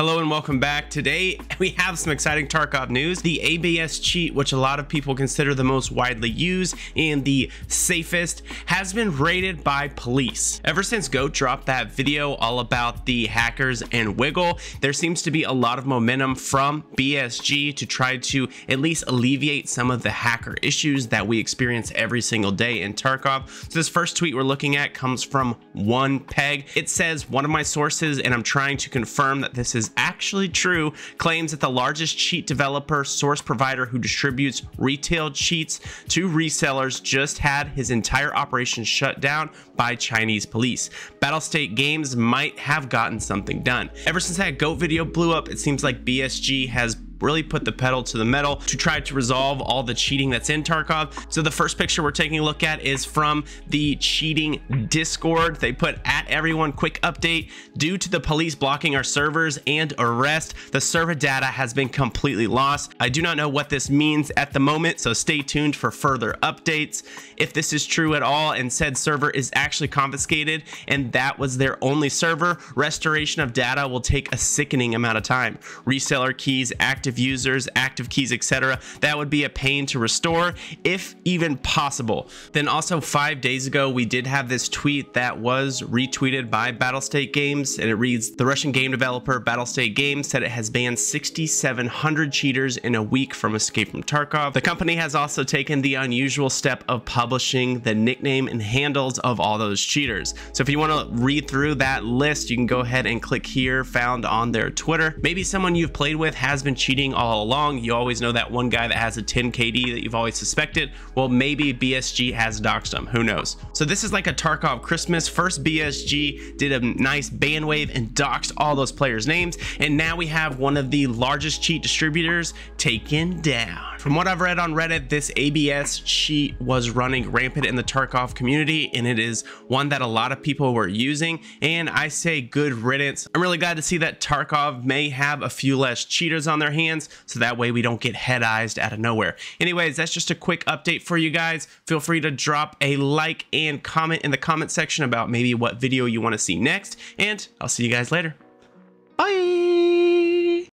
Hello and welcome back. Today we have some exciting Tarkov news. The ABS cheat, which a lot of people consider the most widely used and the safest, has been raided by police. Ever since Goat dropped that video all about the hackers and Wiggle, there seems to be a lot of momentum from BSG to try to at least alleviate some of the hacker issues that we experience every single day in Tarkov. So this first tweet we're looking at comes from One Peg. It says, one of my sources, and I'm trying to confirm that this is actually true, claims that the largest cheat developer source provider who distributes retail cheats to resellers just had his entire operation shut down by Chinese police. Battlestate Games might have gotten something done. Ever since that GOAT video blew up, it seems like BSG has really put the pedal to the metal to try to resolve all the cheating that's in Tarkov. So the first picture we're taking a look at is from the cheating Discord. They put at everyone quick update due to the police blocking our servers and arrest. The server data has been completely lost. I do not know what this means at the moment, so stay tuned for further updates. If this is true at all and said server is actually confiscated and that was their only server, restoration of data will take a sickening amount of time. Reseller keys, active active users, active keys, etc. That would be a pain to restore if even possible. Then also five days ago, we did have this tweet that was retweeted by Battlestate Games and it reads, the Russian game developer Battlestate Games said it has banned 6,700 cheaters in a week from Escape from Tarkov. The company has also taken the unusual step of publishing the nickname and handles of all those cheaters. So if you want to read through that list, you can go ahead and click here found on their Twitter. Maybe someone you've played with has been cheating cheating all along. You always know that one guy that has a 10 KD that you've always suspected. Well, maybe BSG has doxed him. Who knows? So this is like a Tarkov Christmas. First, BSG did a nice ban wave and doxed all those players' names. And now we have one of the largest cheat distributors taken down. From what I've read on Reddit, this ABS cheat was running rampant in the Tarkov community, and it is one that a lot of people were using. And I say good riddance. I'm really glad to see that Tarkov may have a few less cheaters on their hands, so that way we don't get head-eyes out of nowhere. Anyways, that's just a quick update for you guys. Feel free to drop a like and comment in the comment section about maybe what video you want to see next, and I'll see you guys later. Bye!